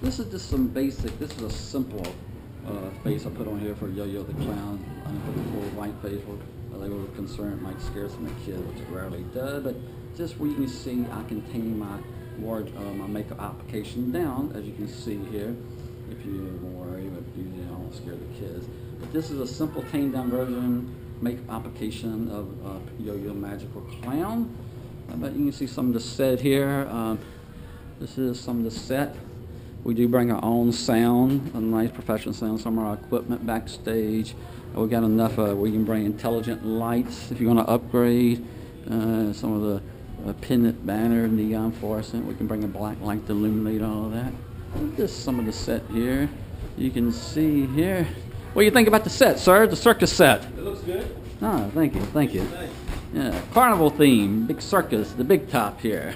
this is just some basic, this is a simple uh, face I put on here for Yo-Yo the Clown. I didn't put the full white face for they were concerned it might scare some of the kids, which it rarely does. But just where you can see, I can tame my ward, uh, my makeup application down, as you can see here. If you're worried, but usually I don't scare the kids. But this is a simple tamed down version makeup application of uh, Yo-Yo Magical Clown. But you can see some of the set here. Um, this is some of the set. We do bring our own sound, a nice professional sound, some of our equipment backstage. We got enough, uh, we can bring intelligent lights if you want to upgrade. Uh, some of the uh, pendant banner, neon fluorescent. We can bring a black light to illuminate all of that. Just some of the set here. You can see here. What do you think about the set, sir? The circus set. It looks good. Oh, thank you, thank you. Yeah, carnival theme, big circus, the big top here.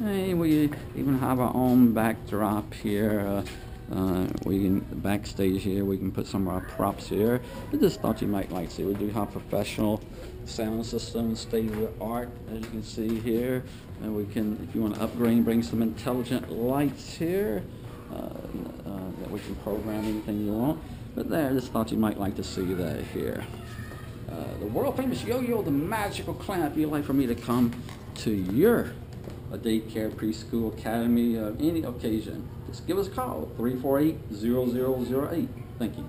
Hey, we even have our own backdrop here. Uh, uh, we can backstage here. We can put some of our props here. I just thought you might like to see. We do have professional sound system, state of the art, as you can see here. And we can, if you want to upgrade, bring some intelligent lights here. Uh, uh, that we can program anything you want. But there, I just thought you might like to see that here. Uh, the world famous Yo-Yo, the magical. If you'd like for me to come to your uh, daycare, preschool, academy, uh, any occasion, just give us a call, 348-0008. Thank you.